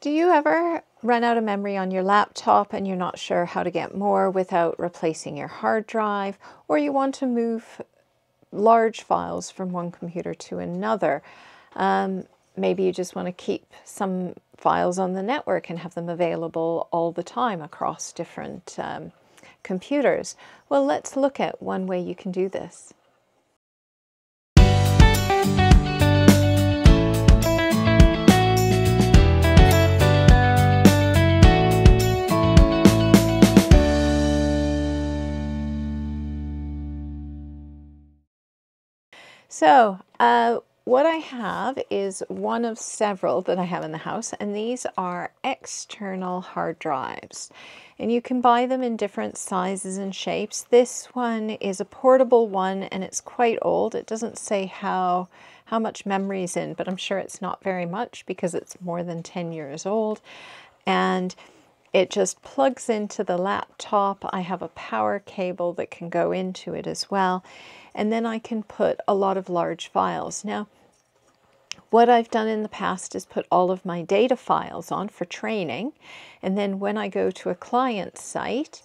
Do you ever run out of memory on your laptop and you're not sure how to get more without replacing your hard drive, or you want to move large files from one computer to another? Um, maybe you just want to keep some files on the network and have them available all the time across different um, computers. Well, let's look at one way you can do this. So uh, what I have is one of several that I have in the house, and these are external hard drives. And you can buy them in different sizes and shapes. This one is a portable one, and it's quite old. It doesn't say how, how much memory is in, but I'm sure it's not very much because it's more than 10 years old. And it just plugs into the laptop. I have a power cable that can go into it as well and then I can put a lot of large files. Now, what I've done in the past is put all of my data files on for training, and then when I go to a client site,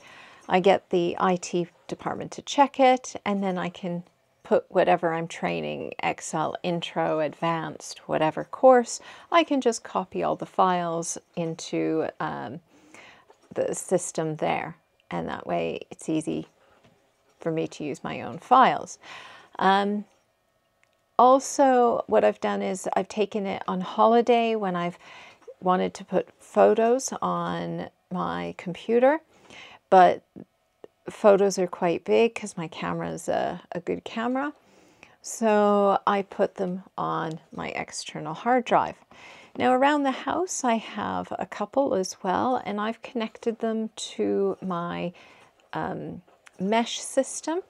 I get the IT department to check it, and then I can put whatever I'm training, Excel, Intro, Advanced, whatever course, I can just copy all the files into um, the system there. And that way it's easy for me to use my own files. Um, also, what I've done is I've taken it on holiday when I've wanted to put photos on my computer, but photos are quite big because my camera is a, a good camera. So I put them on my external hard drive. Now around the house I have a couple as well and I've connected them to my um, mesh system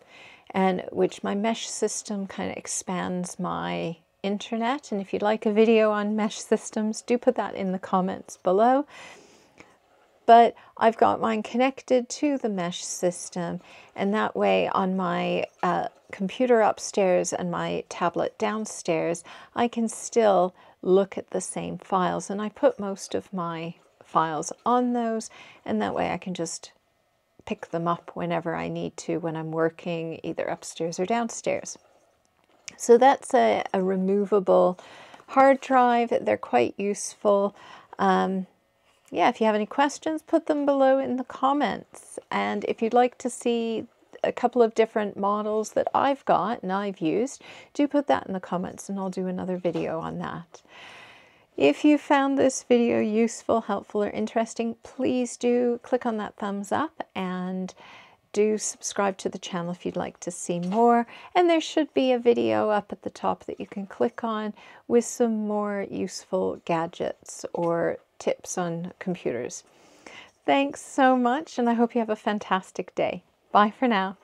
and which my mesh system kind of expands my internet. And if you'd like a video on mesh systems do put that in the comments below. But I've got mine connected to the mesh system and that way on my uh, computer upstairs and my tablet downstairs I can still look at the same files and I put most of my files on those and that way I can just pick them up whenever I need to when I'm working either upstairs or downstairs. So that's a, a removable hard drive. They're quite useful. Um, yeah, if you have any questions, put them below in the comments. And if you'd like to see a couple of different models that I've got and I've used, do put that in the comments and I'll do another video on that. If you found this video useful, helpful, or interesting, please do click on that thumbs up and do subscribe to the channel if you'd like to see more. And there should be a video up at the top that you can click on with some more useful gadgets or tips on computers. Thanks so much, and I hope you have a fantastic day. Bye for now.